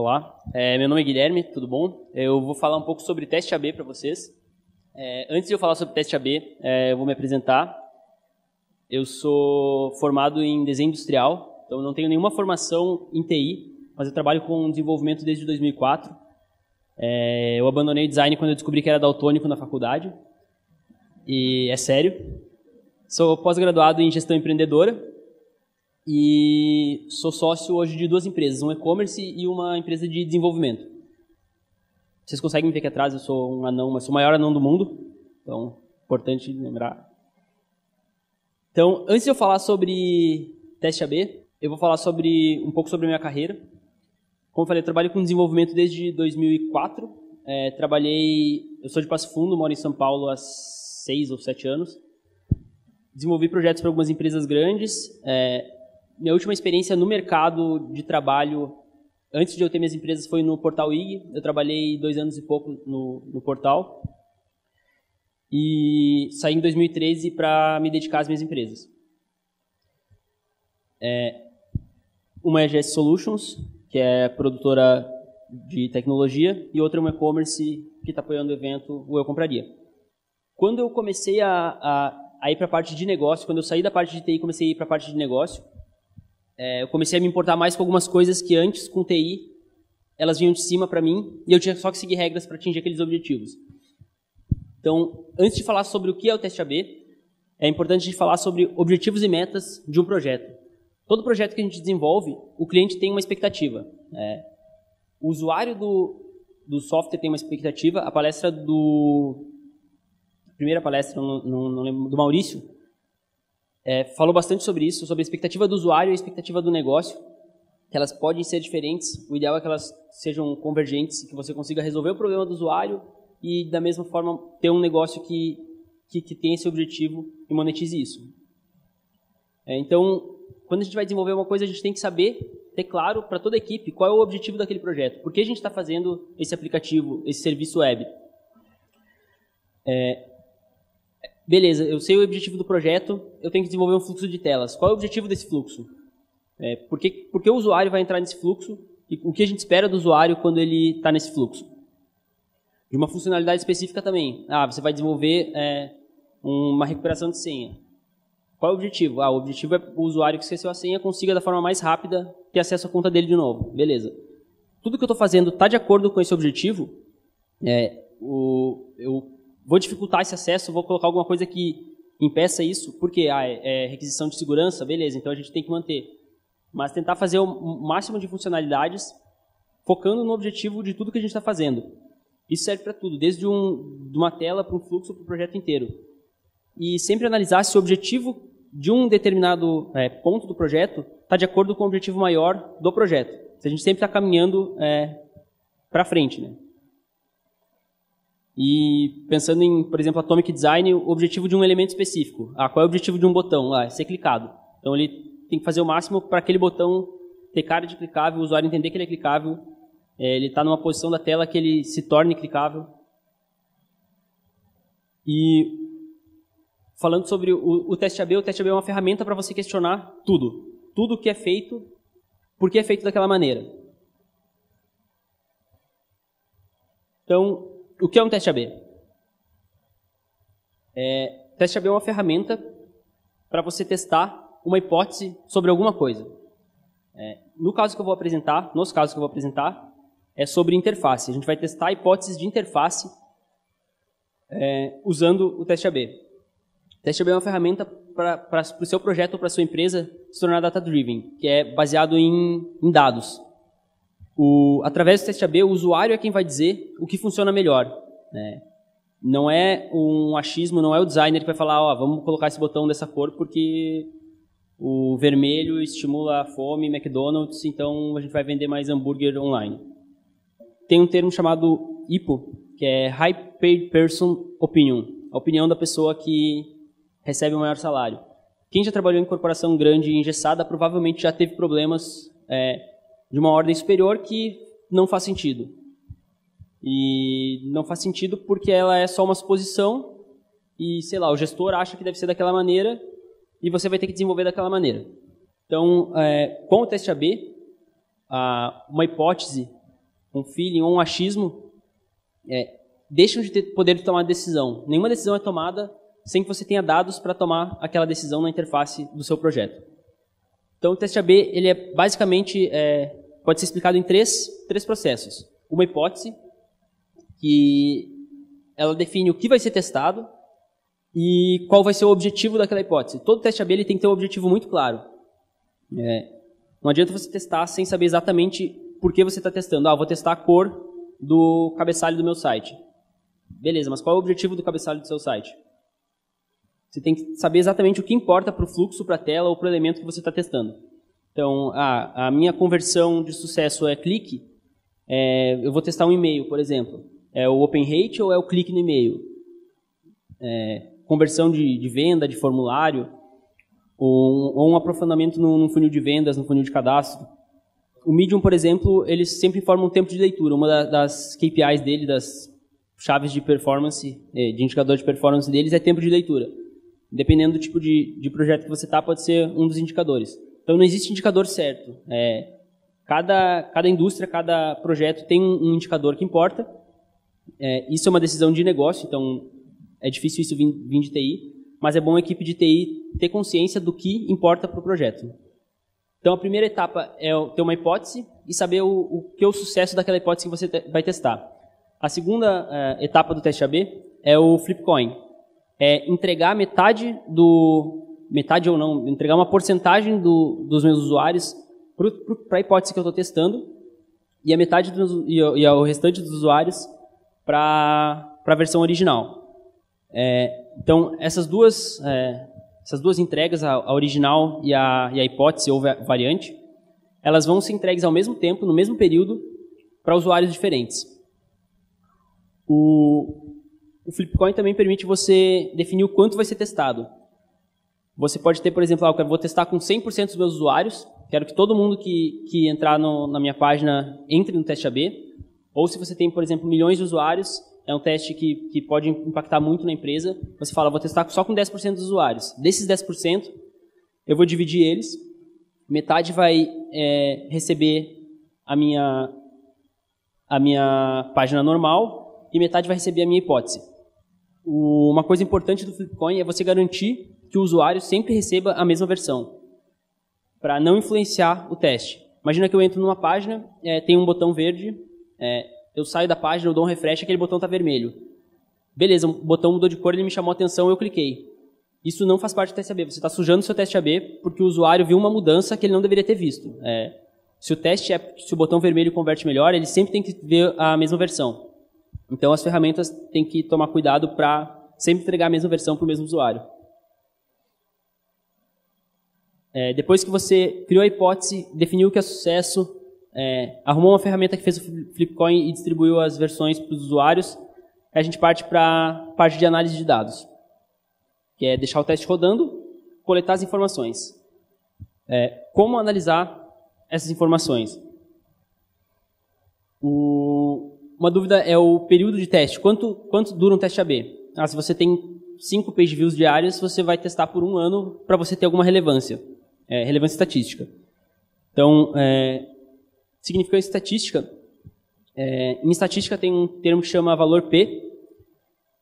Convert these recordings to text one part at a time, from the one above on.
Olá, é, meu nome é Guilherme, tudo bom? Eu vou falar um pouco sobre teste AB para vocês. É, antes de eu falar sobre teste AB, é, eu vou me apresentar. Eu sou formado em desenho industrial, então não tenho nenhuma formação em TI, mas eu trabalho com desenvolvimento desde 2004. É, eu abandonei design quando eu descobri que era daltônico na faculdade. E é sério. Sou pós-graduado em gestão empreendedora e sou sócio hoje de duas empresas, um e-commerce e uma empresa de desenvolvimento. Vocês conseguem me ver aqui atrás, eu sou um anão, mas sou o maior anão do mundo, então, importante lembrar. Então, antes de eu falar sobre teste AB, eu vou falar sobre um pouco sobre a minha carreira. Como eu falei, eu trabalho com desenvolvimento desde 2004. É, trabalhei, eu sou de Passo Fundo, moro em São Paulo há seis ou sete anos. Desenvolvi projetos para algumas empresas grandes. É, minha última experiência no mercado de trabalho, antes de eu ter minhas empresas, foi no Portal IG. Eu trabalhei dois anos e pouco no, no portal. E saí em 2013 para me dedicar às minhas empresas. É, uma é a GS Solutions, que é produtora de tecnologia, e outra é uma e-commerce que está apoiando o evento O Eu Compraria. Quando eu comecei a, a, a ir para a parte de negócio, quando eu saí da parte de TI comecei a ir para a parte de negócio, é, eu comecei a me importar mais com algumas coisas que antes, com TI, elas vinham de cima para mim e eu tinha só que seguir regras para atingir aqueles objetivos. Então, antes de falar sobre o que é o teste AB, é importante a gente falar sobre objetivos e metas de um projeto. Todo projeto que a gente desenvolve, o cliente tem uma expectativa. É, o usuário do, do software tem uma expectativa. A palestra do... A primeira palestra, não, não, não lembro, do Maurício, é, falou bastante sobre isso, sobre a expectativa do usuário e a expectativa do negócio, que elas podem ser diferentes. O ideal é que elas sejam convergentes, que você consiga resolver o problema do usuário e, da mesma forma, ter um negócio que, que, que tenha esse objetivo e monetize isso. É, então, quando a gente vai desenvolver uma coisa, a gente tem que saber, ter claro para toda a equipe qual é o objetivo daquele projeto. Por que a gente está fazendo esse aplicativo, esse serviço web? É, beleza, eu sei o objetivo do projeto, eu tenho que desenvolver um fluxo de telas. Qual é o objetivo desse fluxo? É, por, que, por que o usuário vai entrar nesse fluxo e o que a gente espera do usuário quando ele está nesse fluxo? De uma funcionalidade específica também. Ah, você vai desenvolver é, uma recuperação de senha. Qual é o objetivo? Ah, o objetivo é o usuário que esqueceu a senha consiga da forma mais rápida ter acesso à conta dele de novo. Beleza. Tudo que eu estou fazendo está de acordo com esse objetivo. É, o, eu vou dificultar esse acesso, vou colocar alguma coisa que impeça isso, porque ah, é, é requisição de segurança, beleza, então a gente tem que manter. Mas tentar fazer o máximo de funcionalidades focando no objetivo de tudo que a gente está fazendo. Isso serve para tudo, desde um, de uma tela para um fluxo para o projeto inteiro. E sempre analisar se o objetivo de um determinado é, ponto do projeto está de acordo com o objetivo maior do projeto. Se a gente sempre está caminhando é, para frente. Né? E pensando em, por exemplo, Atomic Design, o objetivo de um elemento específico. Ah, qual é o objetivo de um botão? Ah, é ser clicado. Então ele tem que fazer o máximo para aquele botão ter cara de clicável, o usuário entender que ele é clicável, é, ele está numa posição da tela que ele se torne clicável. E falando sobre o, o teste AB, o teste AB é uma ferramenta para você questionar tudo. Tudo que é feito, por que é feito daquela maneira. Então, o que é um teste AB? É, teste AB é uma ferramenta para você testar uma hipótese sobre alguma coisa. É, no caso que eu vou apresentar, nos casos que eu vou apresentar, é sobre interface. A gente vai testar hipóteses de interface é, usando o teste AB. Teste AB é uma ferramenta para o seu projeto ou para sua empresa se tornar data-driven, que é baseado em, em dados o, através do teste AB, o usuário é quem vai dizer o que funciona melhor. Né? Não é um achismo, não é o designer que vai falar, ó, vamos colocar esse botão dessa cor porque o vermelho estimula a fome, McDonald's, então a gente vai vender mais hambúrguer online. Tem um termo chamado HIPO, que é High Paid Person Opinion, a opinião da pessoa que recebe o maior salário. Quem já trabalhou em corporação grande e engessada provavelmente já teve problemas é, de uma ordem superior que não faz sentido. E não faz sentido porque ela é só uma suposição e, sei lá, o gestor acha que deve ser daquela maneira e você vai ter que desenvolver daquela maneira. Então, é, com o teste AB, uma hipótese um feeling ou um achismo, é, deixam de ter poder de tomar decisão. Nenhuma decisão é tomada sem que você tenha dados para tomar aquela decisão na interface do seu projeto. Então, o teste AB ele é basicamente é, pode ser explicado em três, três processos. Uma hipótese que ela define o que vai ser testado e qual vai ser o objetivo daquela hipótese. Todo teste AB ele tem que ter um objetivo muito claro. É, não adianta você testar sem saber exatamente por que você está testando. Ah, vou testar a cor do cabeçalho do meu site. Beleza, mas qual é o objetivo do cabeçalho do seu site? Você tem que saber exatamente o que importa para o fluxo, para a tela ou para o elemento que você está testando. Então, ah, a minha conversão de sucesso é clique. É, eu vou testar um e-mail, por exemplo. É o open rate ou é o clique no e-mail? É, conversão de, de, venda, de formulário, ou, ou um aprofundamento no funil de vendas, no funil de cadastro. O Medium, por exemplo, eles sempre informam um tempo de leitura. Uma das KPIs dele, das chaves de performance, é, de indicador de performance deles é tempo de leitura. Dependendo do tipo de, de projeto que você está, pode ser um dos indicadores. Então não existe indicador certo. É, cada, cada indústria, cada projeto tem um, um indicador que importa. É, isso é uma decisão de negócio, então é difícil isso vir, vir de TI, mas é bom a equipe de TI ter consciência do que importa para o projeto. Então a primeira etapa é ter uma hipótese e saber o, o que é o sucesso daquela hipótese que você te, vai testar. A segunda uh, etapa do teste AB é o flip coin. É entregar metade do metade ou não, entregar uma porcentagem do, dos meus usuários para a hipótese que eu estou testando e a metade do, e, e o restante dos usuários para a versão original. É, então essas duas é, essas duas entregas, a, a original e a, e a hipótese ou variante, elas vão ser entregues ao mesmo tempo, no mesmo período, para usuários diferentes. O, o Flipcoin também permite você definir o quanto vai ser testado. Você pode ter, por exemplo, ah, eu vou testar com 100% dos meus usuários, quero que todo mundo que, que entrar no, na minha página entre no teste AB. Ou se você tem, por exemplo, milhões de usuários, é um teste que, que pode impactar muito na empresa, você fala, vou testar só com 10% dos usuários. Desses 10%, eu vou dividir eles, metade vai é, receber a minha, a minha página normal, e metade vai receber a minha hipótese. Uma coisa importante do Flipcoin é você garantir que o usuário sempre receba a mesma versão, para não influenciar o teste. Imagina que eu entro numa página, é, tem um botão verde, é, eu saio da página, eu dou um refresh, aquele botão está vermelho. Beleza, o botão mudou de cor, ele me chamou a atenção, eu cliquei. Isso não faz parte do teste AB. Você está sujando seu teste AB porque o usuário viu uma mudança que ele não deveria ter visto. É, se o teste é, se o botão vermelho converte melhor, ele sempre tem que ver a mesma versão. Então as ferramentas têm que tomar cuidado para sempre entregar a mesma versão para o mesmo usuário. É, depois que você criou a hipótese, definiu o que é sucesso, é, arrumou uma ferramenta que fez o Flipcoin e distribuiu as versões para os usuários, a gente parte para a parte de análise de dados, que é deixar o teste rodando, coletar as informações. É, como analisar essas informações? O, uma dúvida é o período de teste. Quanto, quanto dura um teste AB? Ah, se você tem cinco page views diários, você vai testar por um ano para você ter alguma relevância, é, relevância estatística. Então, é, significância estatística, é, em estatística tem um termo que chama valor P,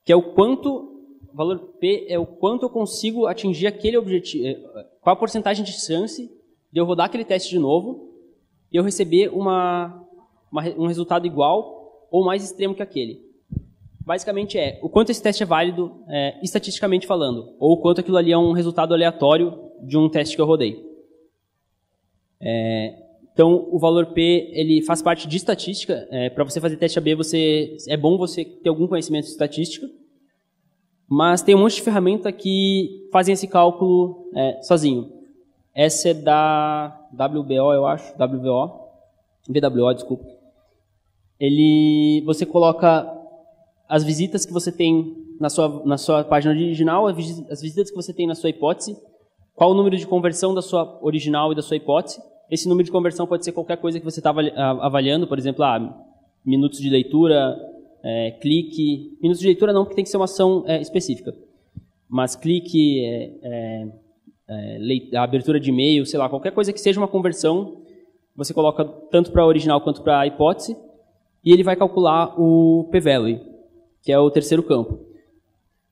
que é o quanto, valor P é o quanto eu consigo atingir aquele objetivo, é, qual a porcentagem de chance de eu rodar aquele teste de novo e eu receber uma, uma um resultado igual ou mais extremo que aquele. Basicamente é o quanto esse teste é válido é, estatisticamente falando, ou o quanto aquilo ali é um resultado aleatório de um teste que eu rodei. É, então, o valor P ele faz parte de estatística. É, Para você fazer teste AB, você, é bom você ter algum conhecimento de estatística, mas tem um monte de ferramenta que fazem esse cálculo é, sozinho. Essa é da WBO, eu acho, WBO, VWO, desculpa ele você coloca as visitas que você tem na sua, na sua página original, as visitas que você tem na sua hipótese, qual o número de conversão da sua original e da sua hipótese. Esse número de conversão pode ser qualquer coisa que você está avaliando, por exemplo, ah, minutos de leitura, é, clique. Minutos de leitura não, porque tem que ser uma ação é, específica. Mas clique, é, é, é abertura de e-mail, sei lá, qualquer coisa que seja uma conversão, você coloca tanto para a original quanto para a hipótese e ele vai calcular o p-value, que é o terceiro campo.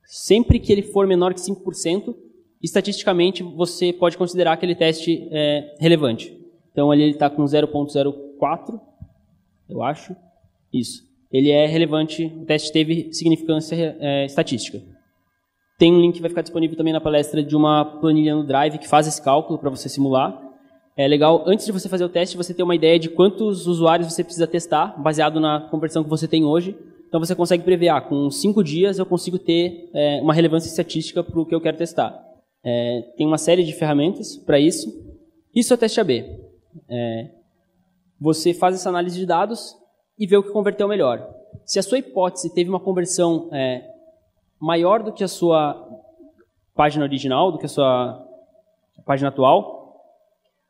Sempre que ele for menor que 5%, estatisticamente você pode considerar aquele teste é, relevante. Então ali ele está com 0.04, eu acho. Isso. Ele é relevante, o teste teve significância é, estatística. Tem um link que vai ficar disponível também na palestra de uma planilha no Drive que faz esse cálculo para você simular. É legal, antes de você fazer o teste, você ter uma ideia de quantos usuários você precisa testar, baseado na conversão que você tem hoje. Então você consegue prever, ah, com cinco dias eu consigo ter é, uma relevância estatística para o que eu quero testar. É, tem uma série de ferramentas para isso. Isso é teste AB. É, você faz essa análise de dados e vê o que converteu melhor. Se a sua hipótese teve uma conversão é, maior do que a sua página original, do que a sua página atual,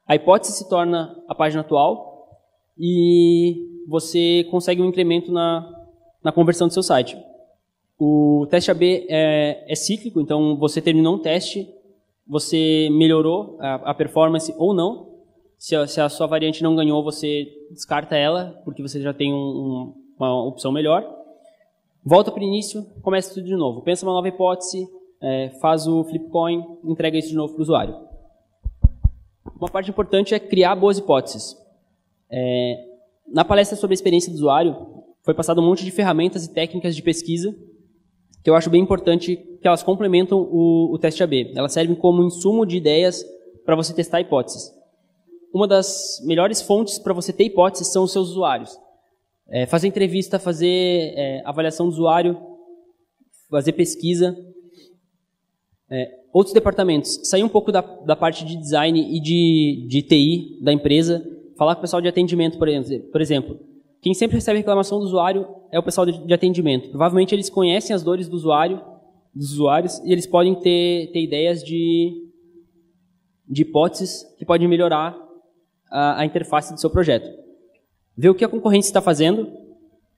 a hipótese se torna a página atual e você consegue um incremento na, na conversão do seu site. O teste AB é, é cíclico, então você terminou um teste, você melhorou a, a performance ou não. Se a, se a, sua variante não ganhou, você descarta ela, porque você já tem um, um, uma opção melhor. Volta para o início, começa tudo de novo. Pensa uma nova hipótese, é, faz o flipcoin, entrega isso de novo para o usuário uma parte importante é criar boas hipóteses. É, na palestra sobre a experiência do usuário, foi passado um monte de ferramentas e técnicas de pesquisa que eu acho bem importante que elas complementam o, o teste AB. Elas servem como insumo de ideias para você testar hipóteses. Uma das melhores fontes para você ter hipóteses são os seus usuários. É, fazer entrevista, fazer é, avaliação do usuário, fazer pesquisa. É, outros departamentos, sair um pouco da, da parte de design e de, de TI da empresa, falar com o pessoal de atendimento, por exemplo. Por exemplo, quem sempre recebe reclamação do usuário é o pessoal de, de atendimento. Provavelmente eles conhecem as dores do usuário, dos usuários, e eles podem ter, ter ideias de, de hipóteses que podem melhorar a, a interface do seu projeto. Ver o que a concorrência está fazendo.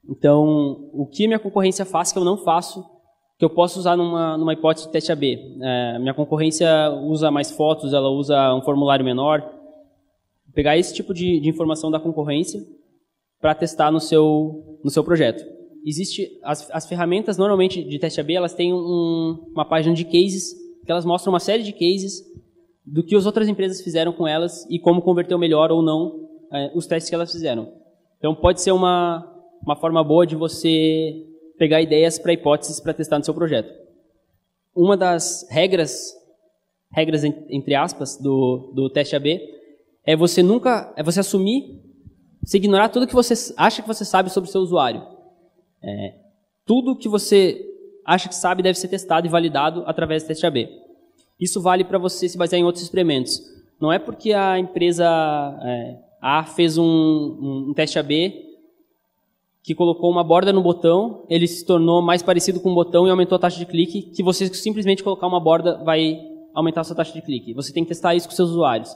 Então, o que a minha concorrência faz que eu não faço que eu posso usar numa, numa hipótese de teste AB. É, minha concorrência usa mais fotos, ela usa um formulário menor. Pegar esse tipo de, de informação da concorrência para testar no seu, no seu projeto. Existe as, as ferramentas normalmente de teste AB, elas têm um, uma página de cases que elas mostram uma série de cases do que as outras empresas fizeram com elas e como converteu melhor ou não é, os testes que elas fizeram. Então pode ser uma, uma forma boa de você pegar ideias para hipóteses para testar no seu projeto. Uma das regras, regras entre aspas, do, do teste AB é você nunca, é você assumir, você ignorar tudo que você acha que você sabe sobre o seu usuário. É, tudo que você acha que sabe deve ser testado e validado através do teste AB. Isso vale para você se basear em outros experimentos. Não é porque a empresa é, A fez um, um, um teste AB que colocou uma borda no botão, ele se tornou mais parecido com um botão e aumentou a taxa de clique, que você simplesmente colocar uma borda vai aumentar a sua taxa de clique. Você tem que testar isso com seus usuários.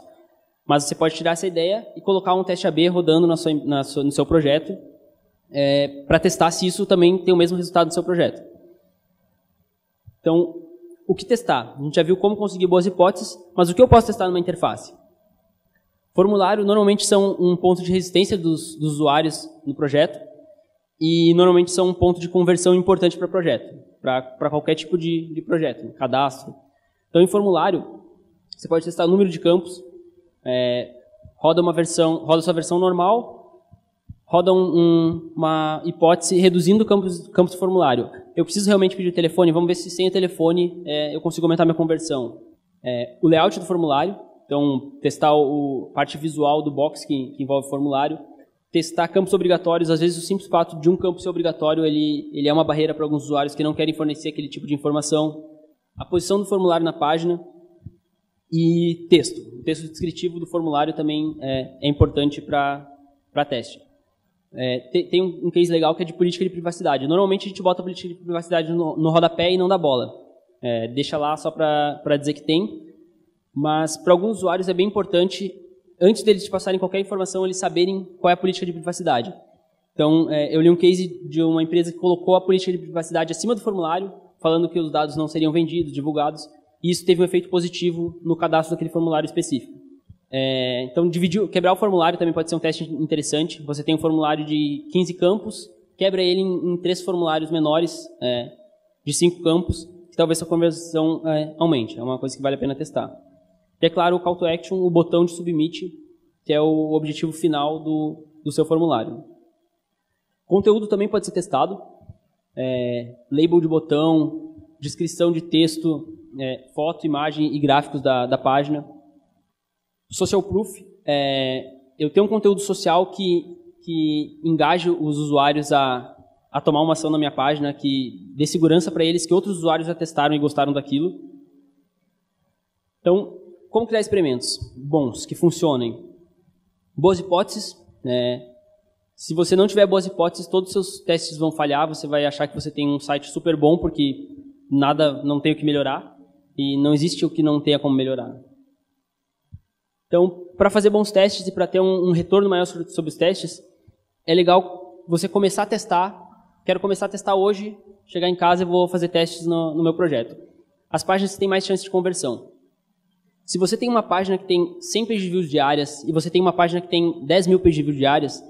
Mas você pode tirar essa ideia e colocar um teste AB rodando na sua, na sua, no seu projeto é, para testar se isso também tem o mesmo resultado no seu projeto. Então, o que testar? A gente já viu como conseguir boas hipóteses, mas o que eu posso testar numa interface? Formulário normalmente são um ponto de resistência dos, dos usuários no projeto e normalmente são um ponto de conversão importante para projeto, para qualquer tipo de, de projeto, cadastro. Então, em formulário, você pode testar o número de campos, é, roda uma versão, roda sua versão normal, roda um, um, uma hipótese reduzindo campos, campos do formulário. Eu preciso realmente pedir o telefone, vamos ver se sem o telefone é, eu consigo aumentar minha conversão. É, o layout do formulário, então testar a parte visual do box que, que envolve o formulário, testar campos obrigatórios. Às vezes, o simples fato de um campo ser obrigatório, ele, ele é uma barreira para alguns usuários que não querem fornecer aquele tipo de informação. A posição do formulário na página e texto. O texto descritivo do formulário também é, é importante para teste. É, tem, tem um, case legal que é de política de privacidade. Normalmente a gente bota a política de privacidade no, no rodapé e não dá bola. É, deixa lá só para dizer que tem. Mas para alguns usuários é bem importante antes deles te passarem qualquer informação, eles saberem qual é a política de privacidade. Então, é, eu li um case de uma empresa que colocou a política de privacidade acima do formulário, falando que os dados não seriam vendidos, divulgados, e isso teve um efeito positivo no cadastro daquele formulário específico. É, então, dividir, quebrar o formulário também pode ser um teste interessante. Você tem um formulário de 15 campos, quebra ele em, em três formulários menores, é, de cinco campos, que talvez a conversão é, aumente. É uma coisa que vale a pena testar. E, é claro, o call to action, o botão de submit, que é o objetivo final do, do seu formulário. Conteúdo também pode ser testado. É, label de botão, descrição de texto, é, foto, imagem e gráficos da, da página. Social proof, é, eu tenho um conteúdo social que, que engaje os usuários a, a tomar uma ação na minha página, que dê segurança para eles que outros usuários já testaram e gostaram daquilo. Então, como criar experimentos bons, que funcionem? Boas hipóteses. É, se você não tiver boas hipóteses, todos os seus testes vão falhar, você vai achar que você tem um site super bom, porque nada, não tem o que melhorar, e não existe o que não tenha como melhorar. Então, para fazer bons testes e para ter um, um, retorno maior sobre, os testes, é legal você começar a testar. Quero começar a testar hoje, chegar em casa e vou fazer testes no, no meu projeto. As páginas têm mais chance de conversão. Se você tem uma página que tem 100 page views diárias e você tem uma página que tem 10 mil page views diárias,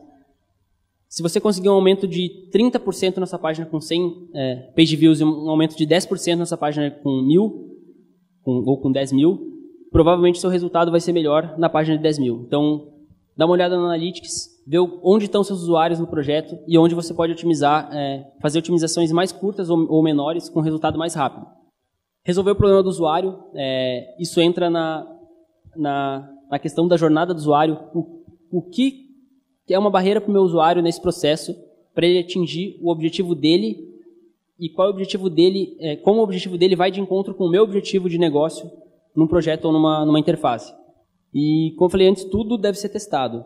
se você conseguir um aumento de 30% nessa página com 100 é, page views e um aumento de 10% nessa página com 1000, com, ou com 10 mil, provavelmente seu resultado vai ser melhor na página de 10 mil. Então, dá uma olhada no Analytics, vê onde estão seus usuários no projeto e onde você pode otimizar, é, fazer otimizações mais curtas ou, ou, menores com resultado mais rápido. Resolver o problema do usuário, é, isso entra na, na, na, questão da jornada do usuário. O, o que é uma barreira para o meu usuário nesse processo para ele atingir o objetivo dele e qual é o objetivo dele, é, como o objetivo dele vai de encontro com o meu objetivo de negócio num projeto ou numa, numa interface. E, como eu falei antes, tudo deve ser testado.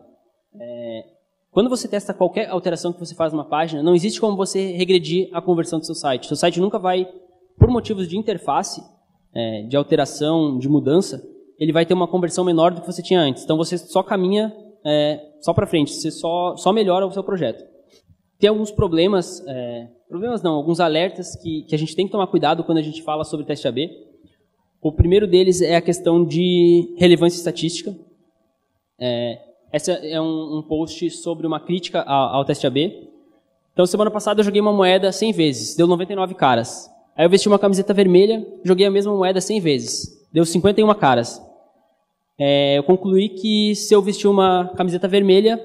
É, quando você testa qualquer alteração que você faz numa página, não existe como você regredir a conversão do seu site. Seu site nunca vai, por motivos de interface, é, de alteração, de mudança, ele vai ter uma conversão menor do que você tinha antes. Então você só caminha é, só para frente, você só, só melhora o seu projeto. Tem alguns problemas, é, problemas não, alguns alertas que, que a gente tem que tomar cuidado quando a gente fala sobre teste AB. O primeiro deles é a questão de relevância estatística. É, essa é um, um, post sobre uma crítica ao, ao, teste AB. Então, semana passada eu joguei uma moeda 100 vezes, deu 99 caras. Aí eu vesti uma camiseta vermelha, joguei a mesma moeda 100 vezes, deu 51 caras. É, eu concluí que se eu vestir uma camiseta vermelha,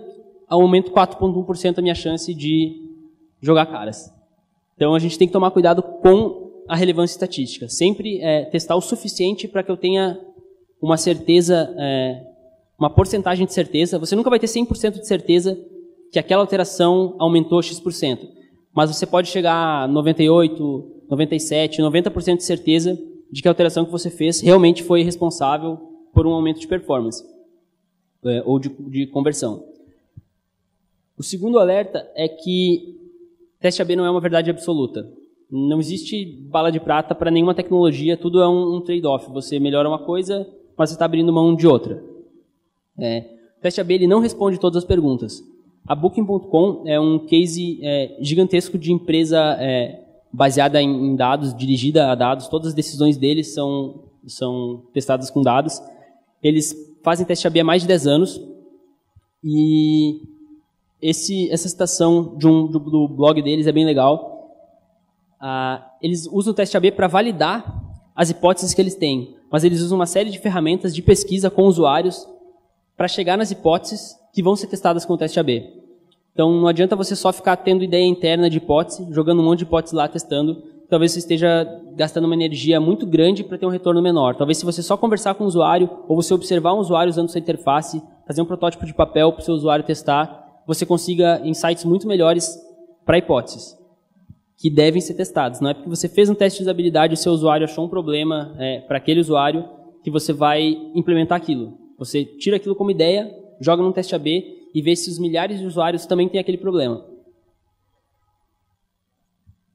aumento 4,1% a minha chance de jogar caras. Então a gente tem que tomar cuidado com a relevância estatística. Sempre é, testar o suficiente para que eu tenha uma certeza, é, uma porcentagem de certeza. Você nunca vai ter 100% de certeza que aquela alteração aumentou X%. Mas você pode chegar a 98, 97, 90% de certeza de que a alteração que você fez realmente foi responsável por um aumento de performance é, ou de, de conversão. O segundo alerta é que teste AB não é uma verdade absoluta. Não existe bala de prata para nenhuma tecnologia, tudo é um, um trade-off. Você melhora uma coisa, mas você está abrindo mão de outra. É, o teste AB ele não responde todas as perguntas. A Booking.com é um case é, gigantesco de empresa é, baseada em, dados, dirigida a dados. Todas as decisões deles são, são testadas com dados. Eles fazem teste AB há mais de 10 anos. E esse, essa citação de um, do, do blog deles é bem legal ah, eles usam o teste AB para validar as hipóteses que eles têm, mas eles usam uma série de ferramentas de pesquisa com usuários para chegar nas hipóteses que vão ser testadas com o teste AB. Então não adianta você só ficar tendo ideia interna de hipótese, jogando um monte de hipóteses lá testando. Talvez você esteja gastando uma energia muito grande para ter um retorno menor. Talvez se você só conversar com o usuário ou você observar um usuário usando sua interface, fazer um protótipo de papel para o seu usuário testar, você consiga insights muito melhores para hipóteses que devem ser testados. Não é porque você fez um teste de usabilidade e o seu usuário achou um problema é, para aquele usuário que você vai implementar aquilo. Você tira aquilo como ideia, joga num teste AB e vê se os milhares de usuários também têm aquele problema.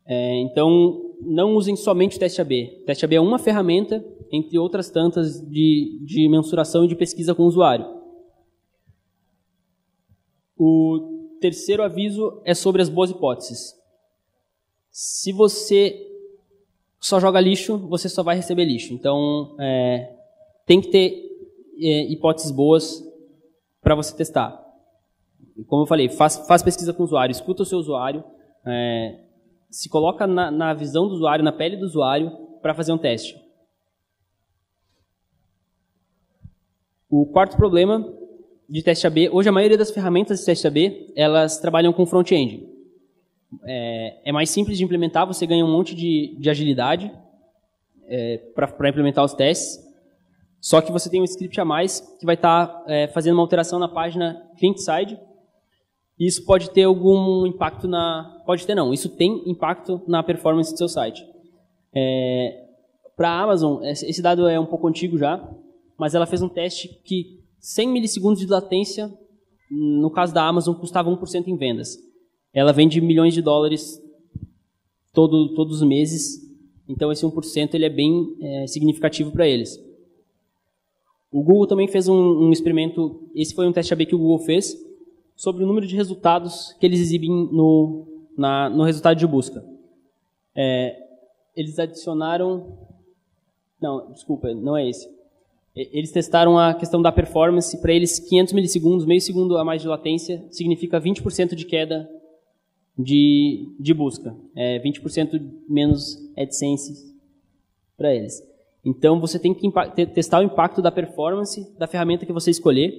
É, então, não usem somente o teste AB. O teste AB é uma ferramenta, entre outras tantas, de, de mensuração e de pesquisa com o usuário. O terceiro aviso é sobre as boas hipóteses. Se você só joga lixo, você só vai receber lixo. Então, é, tem que ter é, hipóteses boas para você testar. Como eu falei, faz, faz pesquisa com o usuário, escuta o seu usuário, é, se coloca na, na visão do usuário, na pele do usuário, para fazer um teste. O quarto problema de teste AB, hoje a maioria das ferramentas de teste AB, elas trabalham com front-end. É, é, mais simples de implementar, você ganha um monte de, de agilidade é, para implementar os testes, só que você tem um script a mais que vai estar tá, é, fazendo uma alteração na página client-side, isso pode ter algum impacto na... Pode ter não, isso tem impacto na performance do seu site. É, para a Amazon, esse dado é um pouco antigo já, mas ela fez um teste que 100 milissegundos de latência, no caso da Amazon, custava 1% em vendas. Ela vende milhões de dólares todo, todos os meses, então esse 1% ele é bem é, significativo para eles. O Google também fez um, um, experimento, esse foi um teste AB que o Google fez, sobre o número de resultados que eles exibem no, na, no resultado de busca. É, eles adicionaram... Não, desculpa, não é esse eles testaram a questão da performance. Para eles, 500 milissegundos, meio segundo a mais de latência, significa 20% de queda de, de busca. É 20% menos AdSense para eles. Então, você tem que testar o impacto da performance da ferramenta que você escolher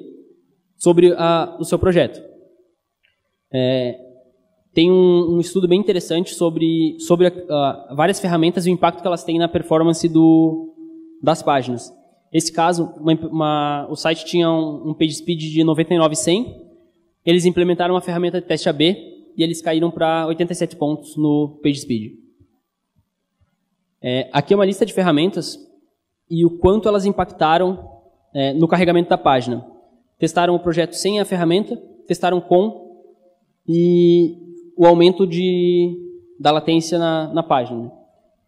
sobre a, o seu projeto. É, tem um, um, estudo bem interessante sobre, sobre a, a, várias ferramentas e o impacto que elas têm na performance do, das páginas. Esse caso, uma, uma, o site tinha um, um page speed de 99,100. Eles implementaram uma ferramenta de teste AB e eles caíram para 87 pontos no page speed. É, aqui é uma lista de ferramentas e o quanto elas impactaram é, no carregamento da página. Testaram o projeto sem a ferramenta, testaram com e o aumento de, da latência na, na página.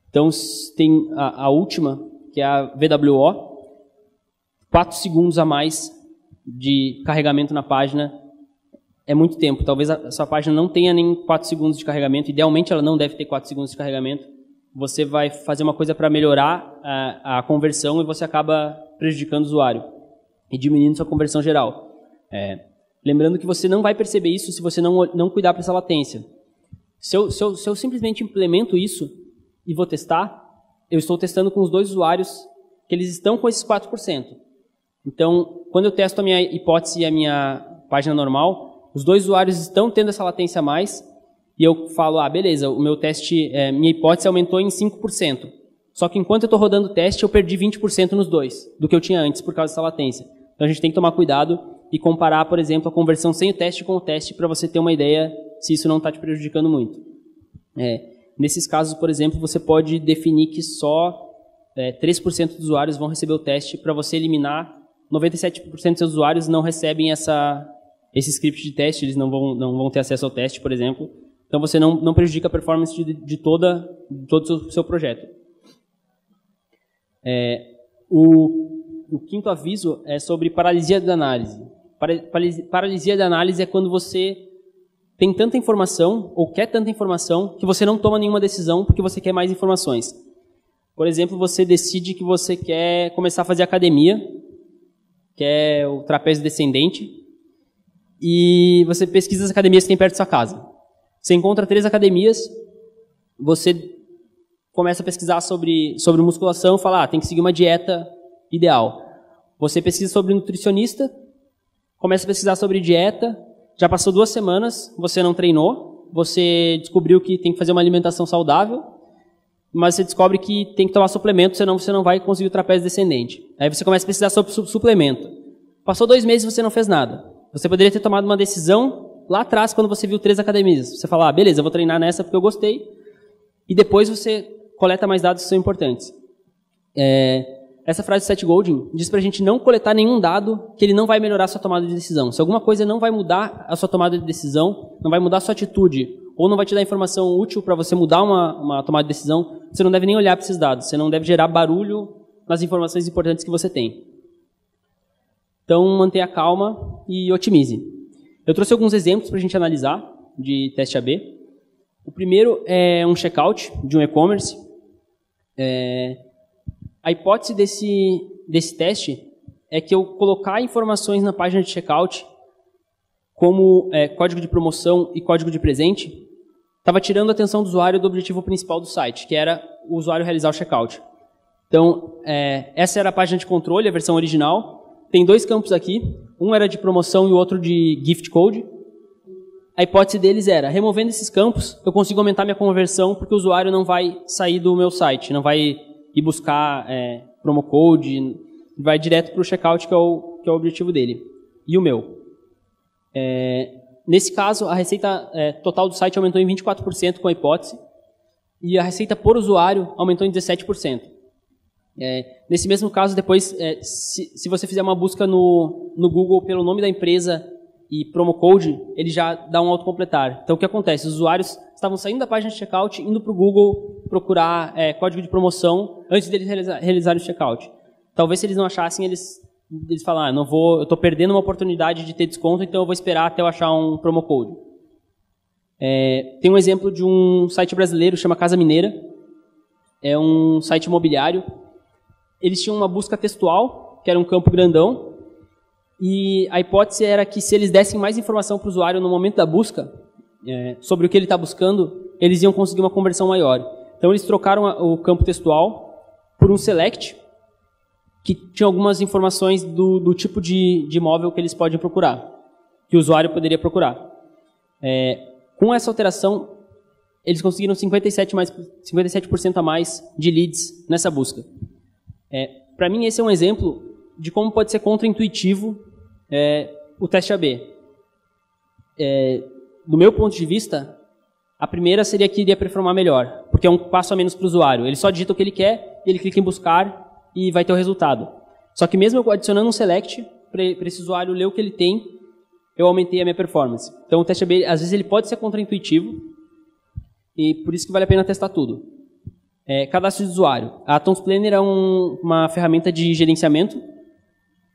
Então, tem a, a última, que é a VWO, 4 segundos a mais de carregamento na página é muito tempo. Talvez a sua página não tenha nem 4 segundos de carregamento. Idealmente, ela não deve ter 4 segundos de carregamento. Você vai fazer uma coisa para melhorar a, a, conversão e você acaba prejudicando o usuário e diminuindo sua conversão geral. É, lembrando que você não vai perceber isso se você não, não cuidar para essa latência. Se eu, se, eu, se eu simplesmente implemento isso e vou testar, eu estou testando com os dois usuários que eles estão com esses 4%. Então, quando eu testo a minha hipótese e a minha página normal, os dois usuários estão tendo essa latência a mais, e eu falo, ah, beleza, o meu teste, é, minha hipótese aumentou em 5%. Só que enquanto eu estou rodando o teste, eu perdi 20% nos dois, do que eu tinha antes, por causa dessa latência. Então a gente tem que tomar cuidado e comparar, por exemplo, a conversão sem o teste com o teste, para você ter uma ideia se isso não está te prejudicando muito. É, nesses casos, por exemplo, você pode definir que só é, 3% dos usuários vão receber o teste para você eliminar 97% dos seus usuários não recebem essa, esse script de teste, eles não vão, não vão ter acesso ao teste, por exemplo. Então você não, não prejudica a performance de, de, toda, de todo o seu, seu projeto. É, o, o, quinto aviso é sobre paralisia da análise. Paralisia da análise é quando você tem tanta informação, ou quer tanta informação, que você não toma nenhuma decisão porque você quer mais informações. Por exemplo, você decide que você quer começar a fazer academia, que é o trapézio descendente, e você pesquisa as academias que tem perto da sua casa. Você encontra três academias, você começa a pesquisar sobre, sobre musculação fala, ah, tem que seguir uma dieta ideal. Você pesquisa sobre nutricionista, começa a pesquisar sobre dieta, já passou duas semanas, você não treinou, você descobriu que tem que fazer uma alimentação saudável, mas você descobre que tem que tomar suplemento, senão você não vai conseguir o trapézio descendente. Aí você começa a pesquisar sobre suplemento. Passou dois meses e você não fez nada. Você poderia ter tomado uma decisão lá atrás, quando você viu três academias. Você fala, ah, beleza, eu vou treinar nessa porque eu gostei. E depois você coleta mais dados que são importantes. É, essa frase de Seth Godin diz para a gente não coletar nenhum dado que ele não vai melhorar a sua tomada de decisão. Se alguma coisa não vai mudar a sua tomada de decisão, não vai mudar a sua atitude, ou não vai te dar informação útil para você mudar uma, uma tomada de decisão, você não deve nem olhar para esses dados. Você não deve gerar barulho nas informações importantes que você tem. Então, mantenha calma e otimize. Eu trouxe alguns exemplos para a gente analisar de teste AB. O primeiro é um checkout de um e-commerce. É, a hipótese desse, desse teste é que eu colocar informações na página de checkout, como é, código de promoção e código de presente, estava tirando a atenção do usuário do objetivo principal do site, que era o usuário realizar o checkout. Então, é, essa era a página de controle, a versão original. Tem dois campos aqui, um era de promoção e o outro de gift code. A hipótese deles era, removendo esses campos, eu consigo aumentar minha conversão porque o usuário não vai sair do meu site, não vai ir buscar é, promo code, vai direto para o checkout, que é o, que é o objetivo dele. E o meu. É, nesse caso, a receita é, total do site aumentou em 24% com a hipótese, e a receita por usuário aumentou em 17%. É, nesse mesmo caso, depois, é, se, se, você fizer uma busca no, no Google pelo nome da empresa e promo code, ele já dá um autocompletar. Então, o que acontece? Os usuários estavam saindo da página de checkout, indo para o Google procurar é, código de promoção antes deles realizar, realizarem o checkout. Talvez se eles não achassem, eles, eles falam, ah, não vou, eu estou perdendo uma oportunidade de ter desconto, então eu vou esperar até eu achar um promo code. É, tem um exemplo de um site brasileiro, chama Casa Mineira. É um site imobiliário. Eles tinham uma busca textual, que era um campo grandão, e a hipótese era que se eles dessem mais informação para o usuário no momento da busca, é, sobre o que ele está buscando, eles iam conseguir uma conversão maior. Então eles trocaram o campo textual por um select, que tinha algumas informações do, do tipo de, de imóvel que eles podem procurar, que o usuário poderia procurar. É, com essa alteração, eles conseguiram 57%, mais, 57 a mais de leads nessa busca. É, Para mim, esse é um exemplo de como pode ser contraintuitivo é, o teste AB. É, do meu ponto de vista, a primeira seria que iria performar melhor, porque é um passo a menos para o usuário. Ele só digita o que ele quer, ele clica em buscar e vai ter o resultado. Só que mesmo eu adicionando um select para esse usuário ler o que ele tem, eu aumentei a minha performance. Então o teste AB, às vezes ele pode ser contraintuitivo e por isso que vale a pena testar tudo. É, cadastro de usuário. A Atoms Planner é um, uma ferramenta de gerenciamento.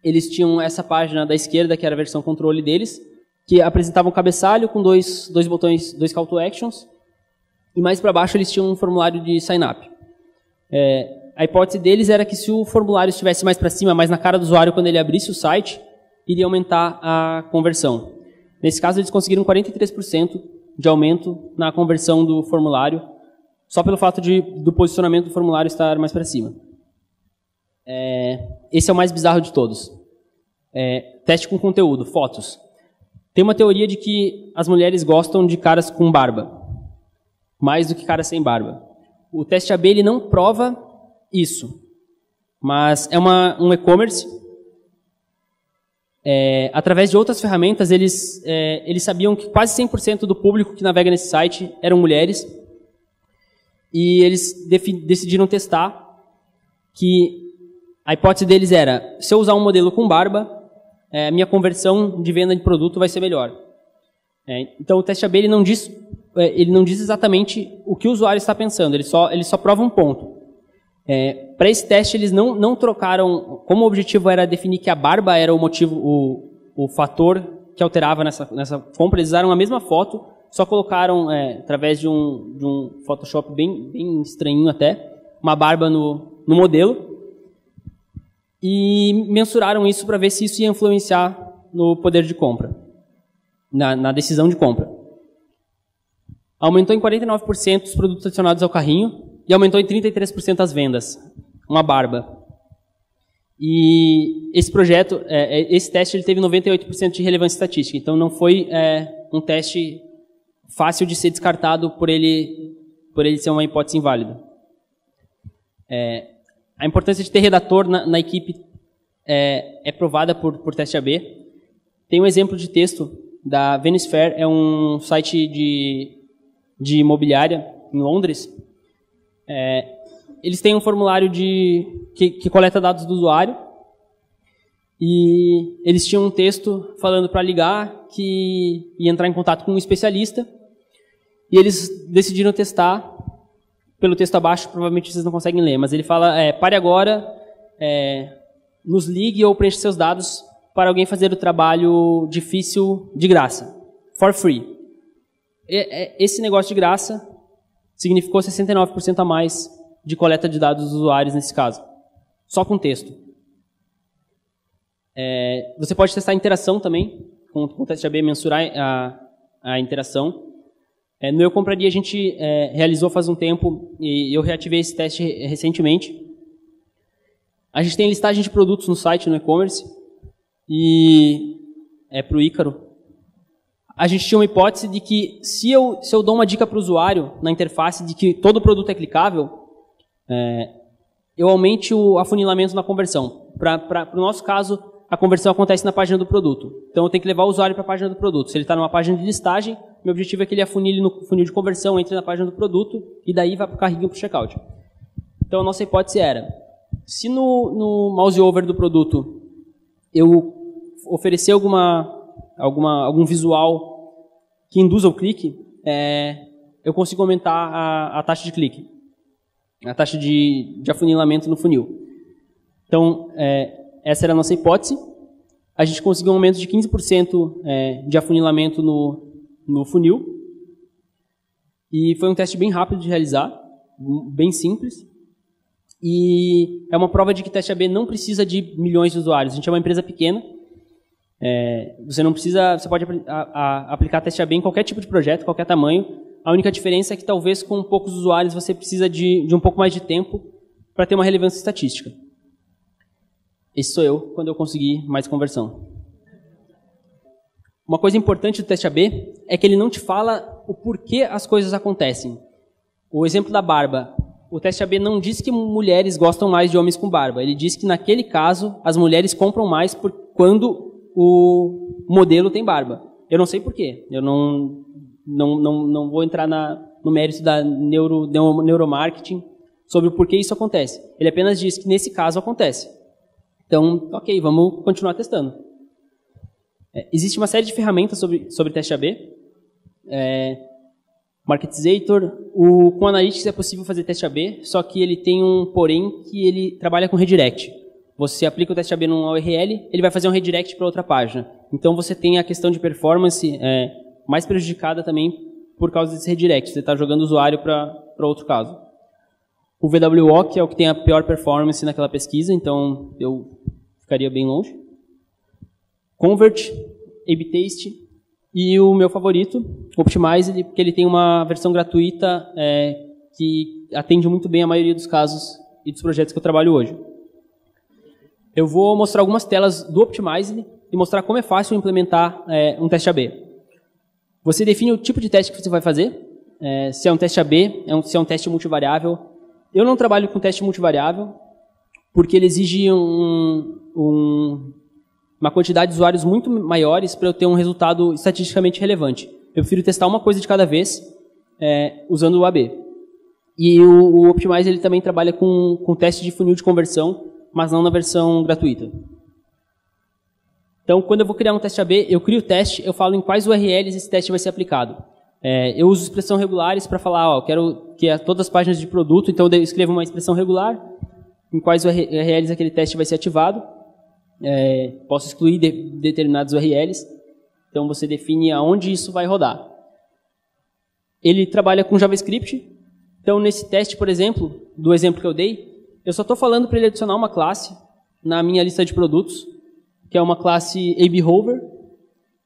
Eles tinham essa página da esquerda, que era a versão controle deles, que apresentava um cabeçalho com dois, dois botões, dois call to actions, e mais para baixo eles tinham um formulário de sign-up. É, a hipótese deles era que se o formulário estivesse mais para cima, mais na cara do usuário quando ele abrisse o site, iria aumentar a conversão. Nesse caso, eles conseguiram 43% de aumento na conversão do formulário, só pelo fato de, do posicionamento do formulário estar mais para cima. É, esse é o mais bizarro de todos. É, teste com conteúdo, fotos. Tem uma teoria de que as mulheres gostam de caras com barba, mais do que caras sem barba. O teste AB ele não prova isso. Mas é uma, um e-commerce. É, através de outras ferramentas, eles, é, eles sabiam que quase 100% do público que navega nesse site eram mulheres. E eles decidiram testar que a hipótese deles era, se eu usar um modelo com barba, é, minha conversão de venda de produto vai ser melhor. É, então o teste AB ele não diz é, ele não diz exatamente o que o usuário está pensando, ele só, ele só prova um ponto. É, Para esse teste, eles não, não trocaram, como o objetivo era definir que a barba era o motivo, o, o fator que alterava nessa, nessa compra, eles usaram a mesma foto, só colocaram, é, através de um, de um Photoshop bem, bem estranho até, uma barba no, no modelo, e mensuraram isso para ver se isso ia influenciar no poder de compra, na, na decisão de compra. Aumentou em 49% os produtos adicionados ao carrinho, e aumentou em 33% as vendas. Uma barba. E esse projeto, é, é esse teste, ele teve 98% de relevância estatística. Então não foi é, um teste fácil de ser descartado por ele, por ele ser uma hipótese inválida. É, a importância de ter redator na, na equipe é, é, provada por, por teste AB. Tem um exemplo de texto da Venice Fair, é um site de, de imobiliária em Londres, é, eles têm um formulário de, que, que coleta dados do usuário. E eles tinham um texto falando para ligar que ia entrar em contato com um especialista. E eles decidiram testar pelo texto abaixo, provavelmente vocês não conseguem ler, mas ele fala, é, pare agora, é, nos ligue ou preencha seus dados para alguém fazer o trabalho difícil de graça, for free. E, esse negócio de graça significou 69% a mais de coleta de dados dos usuários nesse caso. Só com texto. É, você pode testar a interação também, com, com o teste AB, mensurar a, a interação. É, no Eu Compraria a gente é, realizou faz um tempo e eu reativei esse teste recentemente. A gente tem listagem de produtos no site, no e-commerce, e é para o Ícaro. A gente tinha uma hipótese de que se eu, se eu dou uma dica para o usuário na interface de que todo produto é clicável, é, eu aumente o afunilamento na conversão. Para o nosso caso, a conversão acontece na página do produto. Então eu tenho que levar o usuário para a página do produto. Se ele está numa página de listagem, meu objetivo é que ele afunile no funil de conversão, entre na página do produto e daí vai para o carrinho para o checkout. Então a nossa hipótese era, se no, no mouse over do produto eu oferecer alguma, alguma, algum visual que induza o clique, é, eu consigo aumentar a, a, taxa de clique, a taxa de, de afunilamento no funil. Então, é, essa era a nossa hipótese. A gente conseguiu um aumento de 15% é, de afunilamento no, no funil. E foi um teste bem rápido de realizar, bem simples. E é uma prova de que teste AB não precisa de milhões de usuários. A gente é uma empresa pequena. É, você não precisa, você pode a, a, aplicar teste AB em qualquer tipo de projeto, qualquer tamanho. A única diferença é que talvez com poucos usuários você precisa de, de um pouco mais de tempo para ter uma relevância estatística. Esse sou eu quando eu conseguir mais conversão. Uma coisa importante do teste AB é que ele não te fala o porquê as coisas acontecem. O exemplo da barba o teste AB não diz que mulheres gostam mais de homens com barba. Ele diz que naquele caso as mulheres compram mais por, quando o modelo tem barba. Eu não sei porquê. Eu não, não, não, não vou entrar na, no mérito da neuro, neuromarketing sobre o porquê isso acontece. Ele apenas diz que nesse caso acontece. Então, ok, vamos continuar testando. É, existe uma série de ferramentas sobre, sobre teste AB. É, Marketizator, o, com Analytics é possível fazer teste AB, só que ele tem um porém que ele trabalha com redirect. Você aplica o teste AB num URL, ele vai fazer um redirect para outra página. Então você tem a questão de performance é, mais prejudicada também por causa desse redirect. Você está jogando o usuário para outro caso. O VWO, que é o que tem a pior performance naquela pesquisa, então eu ficaria bem longe. Convert, A-B Taste, e o meu favorito, Optimize, porque ele tem uma versão gratuita é, que atende muito bem a maioria dos casos e dos projetos que eu trabalho hoje. Eu vou mostrar algumas telas do Optimize e mostrar como é fácil implementar é, um teste AB. Você define o tipo de teste que você vai fazer, é, se é um teste AB, é um, se é um teste multivariável. Eu não trabalho com teste multivariável, porque ele exige um, um uma quantidade de usuários muito maiores para eu ter um resultado estatisticamente relevante. Eu prefiro testar uma coisa de cada vez é, usando o AB. E o, o Optimize ele também trabalha com, com teste de funil de conversão, mas não na versão gratuita. Então, quando eu vou criar um teste AB, eu crio o teste, eu falo em quais URLs esse teste vai ser aplicado. É, eu uso expressão regulares para falar, ó, quero que todas as páginas de produto, então eu escrevo uma expressão regular, em quais URLs aquele teste vai ser ativado é, posso excluir de, determinados URLs. Então você define aonde isso vai rodar. Ele trabalha com JavaScript. Então nesse teste, por exemplo, do exemplo que eu dei, eu só estou falando para ele adicionar uma classe na minha lista de produtos, que é uma classe abhover.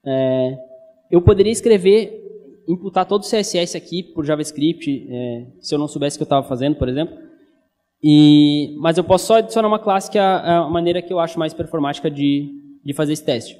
É, eu poderia escrever, imputar todo o CSS aqui por JavaScript, é, se eu não soubesse o que eu estava fazendo, por exemplo. E, mas eu posso só adicionar uma classe que é a, é a maneira que eu acho mais performática de, de fazer esse teste.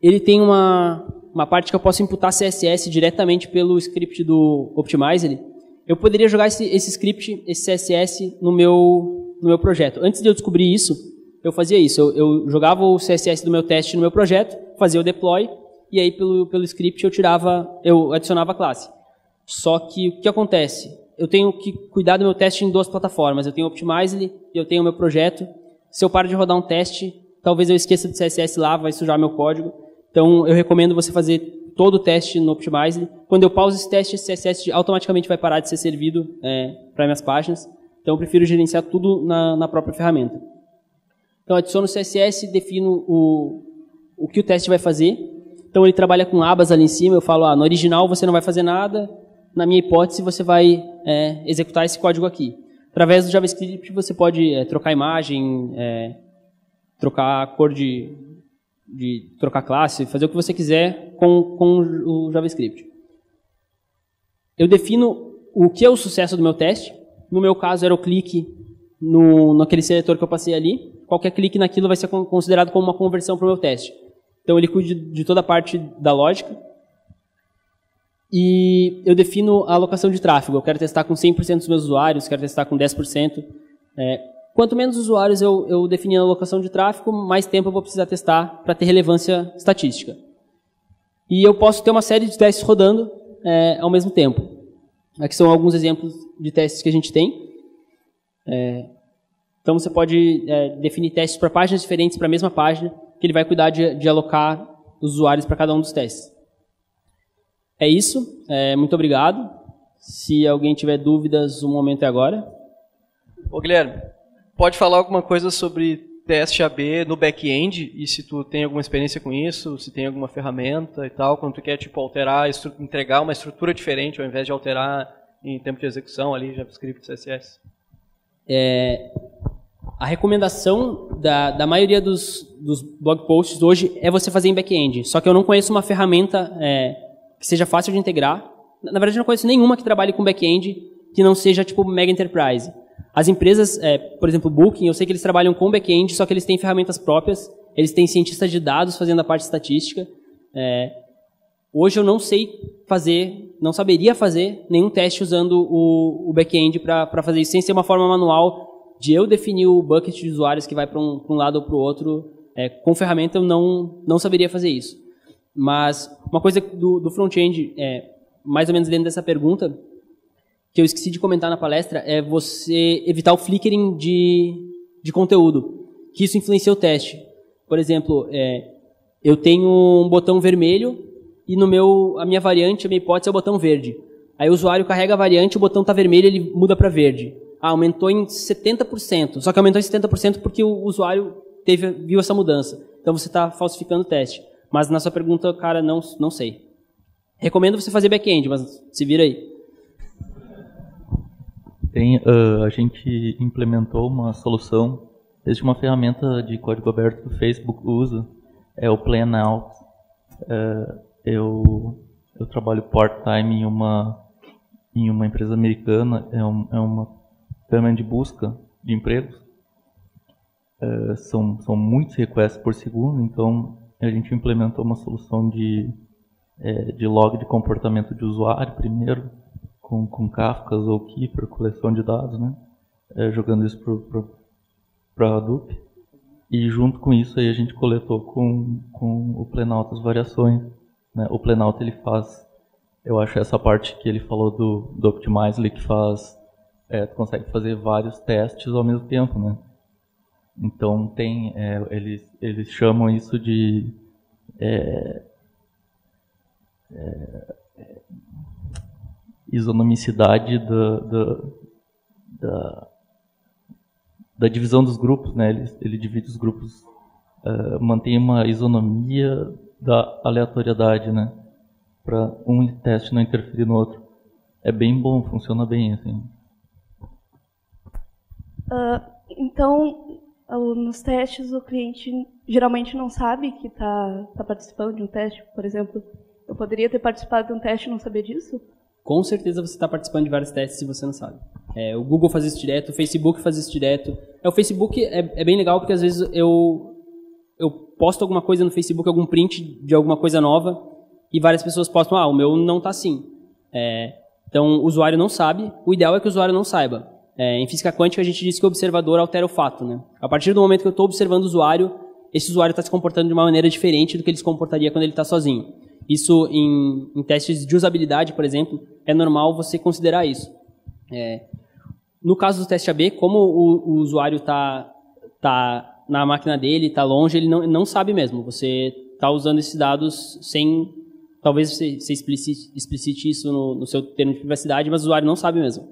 Ele tem uma, uma parte que eu posso imputar CSS diretamente pelo script do Optimizer. Eu poderia jogar esse, esse script, esse CSS, no meu, no meu projeto. Antes de eu descobrir isso, eu fazia isso. Eu, eu jogava o CSS do meu teste no meu projeto, fazia o deploy, e aí pelo, pelo script eu tirava, eu adicionava a classe. Só que o que acontece? Eu tenho que cuidar do meu teste em duas plataformas. Eu tenho o Optimizely e eu tenho o meu projeto. Se eu paro de rodar um teste, talvez eu esqueça do CSS lá, vai sujar meu código. Então, eu recomendo você fazer todo o teste no Optimizely. Quando eu pauso esse teste, esse CSS automaticamente vai parar de ser servido é, para minhas páginas. Então, eu prefiro gerenciar tudo na, na própria ferramenta. Então, adiciono o CSS, defino o, o que o teste vai fazer. Então, ele trabalha com abas ali em cima. Eu falo, ah, no original você não vai fazer nada, na minha hipótese, você vai é, executar esse código aqui. Através do JavaScript, você pode é, trocar imagem, é, trocar cor de, de trocar classe, fazer o que você quiser com, com o JavaScript. Eu defino o que é o sucesso do meu teste. No meu caso, era o clique no, naquele seletor que eu passei ali. Qualquer clique naquilo vai ser considerado como uma conversão para o meu teste. Então, ele cuida de toda a parte da lógica. E eu defino a alocação de tráfego. Eu quero testar com 100% dos meus usuários, quero testar com 10%. É, quanto menos usuários eu, eu definir a alocação de tráfego, mais tempo eu vou precisar testar para ter relevância estatística. E eu posso ter uma série de testes rodando é, ao mesmo tempo. Aqui são alguns exemplos de testes que a gente tem. É, então você pode é, definir testes para páginas diferentes para a mesma página, que ele vai cuidar de, de alocar os usuários para cada um dos testes. É isso. É, muito obrigado. Se alguém tiver dúvidas, o momento é agora. Ô Guilherme, pode falar alguma coisa sobre teste AB no back-end e se tu tem alguma experiência com isso, se tem alguma ferramenta e tal, quando tu quer tipo alterar, entregar uma estrutura diferente ao invés de alterar em tempo de execução ali JavaScript, CSS. É, a recomendação da, da maioria dos, dos blog posts hoje é você fazer em back-end. Só que eu não conheço uma ferramenta é, que seja fácil de integrar. Na verdade, eu não conheço nenhuma que trabalhe com back-end que não seja tipo mega enterprise. As empresas, é, por exemplo, Booking, eu sei que eles trabalham com back-end, só que eles têm ferramentas próprias, eles têm cientistas de dados fazendo a parte estatística. É, hoje eu não sei fazer, não saberia fazer nenhum teste usando o, o back-end para fazer isso, sem ser uma forma manual de eu definir o bucket de usuários que vai para um, um, lado ou para o outro. É, com ferramenta eu não, não saberia fazer isso. Mas uma coisa do, do front-end, é, mais ou menos dentro dessa pergunta, que eu esqueci de comentar na palestra é você evitar o flickering de, de conteúdo, que isso influencia o teste. Por exemplo, é, eu tenho um botão vermelho e no meu a minha variante, a minha hipótese é o botão verde. Aí o usuário carrega a variante, o botão está vermelho, ele muda para verde. Ah, aumentou em 70%. Só que aumentou em 70% porque o usuário teve, viu essa mudança. Então você está falsificando o teste. Mas na sua pergunta, cara, não, não sei. Recomendo você fazer back-end, mas se vira aí. Tem, uh, a gente implementou uma solução, existe uma ferramenta de código aberto que o Facebook usa, é o Planout. Uh, eu, eu trabalho part-time em uma, em uma empresa americana, é, um, é uma ferramenta de busca de empregos. Uh, são, são muitos requests por segundo, então a gente implementou uma solução de, é, de log de comportamento de usuário primeiro, com, com Kafkas ou Keeper, coleção de dados, né? É, jogando isso para Hadoop. E junto com isso aí a gente coletou com, com o Plenout as variações. Né? O Plenout ele faz, eu acho essa parte que ele falou do, do Optimizely que faz, é, tu consegue fazer vários testes ao mesmo tempo, né? Então tem, é, eles, eles chamam isso de é, é, isonomicidade da, da, da, da, divisão dos grupos, né? Ele, ele divide os grupos, uh, mantém uma isonomia da aleatoriedade, né? Para um teste não interferir no outro. É bem bom, funciona bem, assim. Uh, então, nos testes o cliente geralmente não sabe que está tá participando de um teste, por exemplo. Eu poderia ter participado de um teste e não saber disso? com certeza você está participando de vários testes se você não sabe. É, o Google faz isso direto, o Facebook faz isso direto. É, o Facebook é, é, bem legal porque às vezes eu, eu posto alguma coisa no Facebook, algum print de alguma coisa nova, e várias pessoas postam, ah, o meu não está assim. É, então o usuário não sabe, o ideal é que o usuário não saiba. É, em física quântica a gente diz que o observador altera o fato. Né? A partir do momento que eu estou observando o usuário, esse usuário está se comportando de uma maneira diferente do que ele se comportaria quando ele está sozinho. Isso em, em, testes de usabilidade, por exemplo, é normal você considerar isso. É, no caso do teste AB, como o, o usuário está tá na máquina dele, está longe, ele não, não sabe mesmo. Você está usando esses dados sem. Talvez você, você explicite, explicite, isso no, no seu termo de privacidade, mas o usuário não sabe mesmo.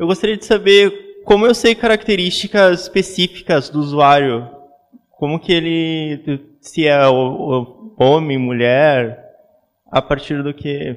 Eu gostaria de saber como eu sei características específicas do usuário. Como que ele. Se é homem, mulher, a partir do que.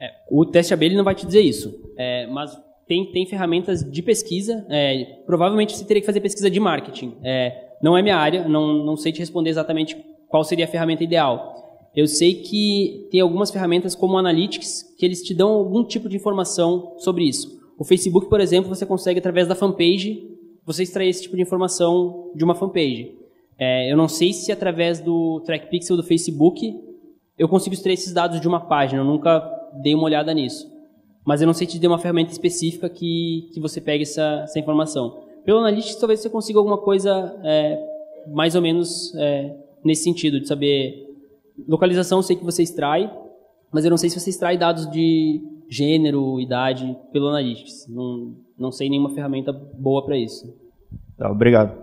É, o teste AB ele não vai te dizer isso, é, mas tem, tem ferramentas de pesquisa. É, provavelmente você teria que fazer pesquisa de marketing. É, não é minha área, não, não sei te responder exatamente qual seria a ferramenta ideal. Eu sei que tem algumas ferramentas como Analytics que eles te dão algum tipo de informação sobre isso. O Facebook, por exemplo, você consegue através da fanpage você extrair esse tipo de informação de uma fanpage. É, eu não sei se através do Track Pixel do Facebook eu consigo extrair esses dados de uma página. Eu nunca dei uma olhada nisso. Mas eu não sei te dar uma ferramenta específica que, que você pegue essa, essa informação. Pelo Analytics, talvez você consiga alguma coisa é, mais ou menos é, nesse sentido, de saber localização, eu sei que você extrai, mas eu não sei se você extrai dados de gênero, idade pelo Analytics. Não, não sei nenhuma ferramenta boa para isso. Tá, obrigado.